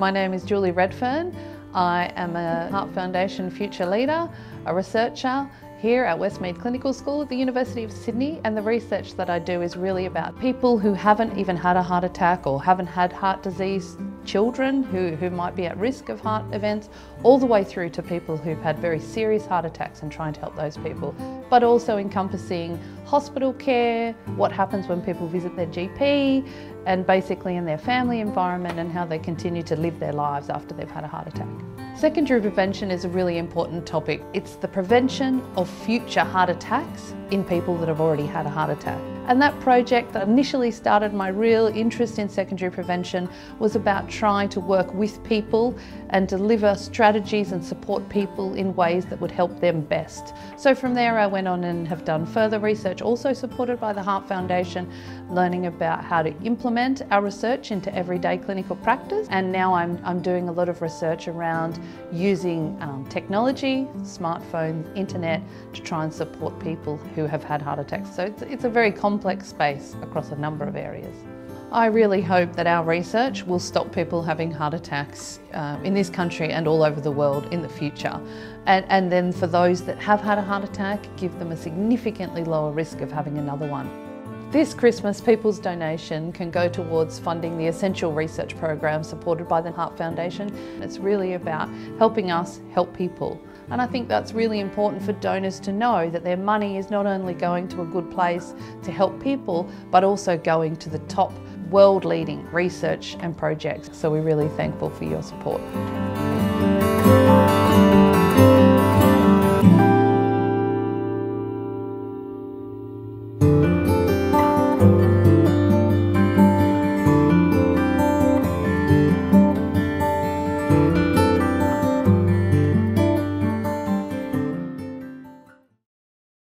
My name is Julie Redfern. I am a Heart Foundation future leader, a researcher here at Westmead Clinical School at the University of Sydney and the research that I do is really about people who haven't even had a heart attack or haven't had heart disease, children who, who might be at risk of heart events, all the way through to people who've had very serious heart attacks and trying to help those people, but also encompassing hospital care, what happens when people visit their GP, and basically in their family environment and how they continue to live their lives after they've had a heart attack. Secondary prevention is a really important topic. It's the prevention of future heart attacks in people that have already had a heart attack. And that project that initially started my real interest in secondary prevention was about trying to work with people and deliver strategies and support people in ways that would help them best. So from there I went on and have done further research, also supported by the Heart Foundation, learning about how to implement our research into everyday clinical practice. And now I'm, I'm doing a lot of research around using um, technology, smartphones, internet, to try and support people who have had heart attacks. So it's, it's a very complex space across a number of areas. I really hope that our research will stop people having heart attacks uh, in this country and all over the world in the future. And, and then for those that have had a heart attack, give them a significantly lower risk of having another one. This Christmas, people's donation can go towards funding the essential research program supported by the Heart Foundation. It's really about helping us help people. And I think that's really important for donors to know that their money is not only going to a good place to help people, but also going to the top world leading research and projects. So we're really thankful for your support.